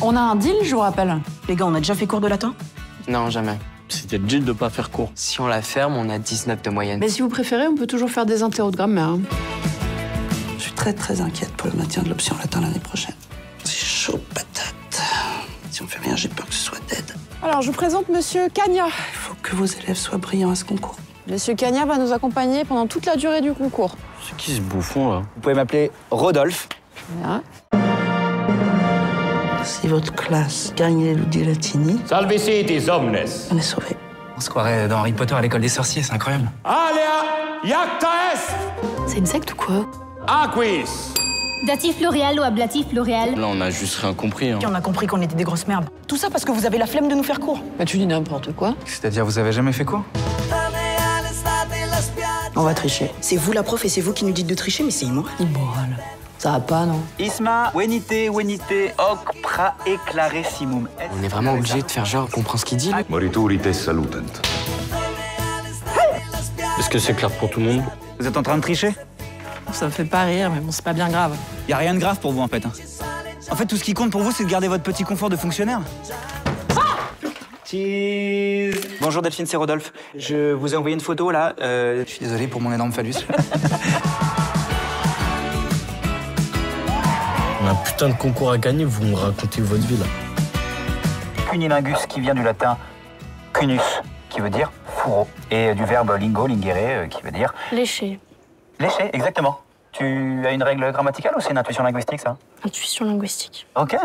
On a un deal, je vous rappelle. Les gars, on a déjà fait cours de latin Non, jamais. C'était deal de pas faire court. Si on la ferme, on a 19 de moyenne. Mais si vous préférez, on peut toujours faire des interros de grammaire. hein. Je suis très très inquiète pour le maintien de l'option latin l'année prochaine. C'est chaud patate. Si on fait rien, j'ai peur que ce soit dead. Alors, je vous présente Monsieur Cagna. Il faut que vos élèves soient brillants à ce concours. Monsieur Cagna va nous accompagner pendant toute la durée du concours. C'est qui ce bouffon là? Vous pouvez m'appeler Rodolphe. Voilà. Si votre classe gagne les Ludi Latini, Salvicitis omnes. on est sauvés. On se croirait dans Harry Potter à l'école des sorciers, c'est incroyable. Alea iacta est C'est une secte ou quoi? Aquis. Datif L'Oréal ou ablatif L'Oréal? Là, on a juste rien compris. Hein. On a compris qu'on était des grosses merdes. Tout ça parce que vous avez la flemme de nous faire cours. Bah, tu dis n'importe quoi. C'est-à-dire, vous avez jamais fait quoi On va tricher. C'est vous la prof et c'est vous qui nous dites de tricher, mais c'est immoral. Immoral. Ça va pas, non Isma, venite, venite, hoc pra eclaressimum. On est vraiment obligé de faire genre qu'on comprend ce qu'il dit là Moriturites salutant. Est-ce que c'est clair pour tout le monde? Vous êtes en train de tricher? Ça me fait pas rire, mais bon, c'est pas bien grave. Y a rien de grave pour vous en fait. hein. En fait, tout ce qui compte pour vous, c'est de garder votre petit confort de fonctionnaire. Cheese Bonjour Delphine, c'est Rodolphe. Je vous ai envoyé une photo là. Euh, je suis désolé pour mon énorme phallus. un putain de concours à gagner, vous me racontez votre vie là. Cunilingus qui vient du latin cunus, qui veut dire fourreau, et du verbe lingo, lingere, euh, qui veut dire Léché. lécher, exactement. Tu as une règle grammaticale ou c'est une intuition linguistique ça? Intuition linguistique. Ok.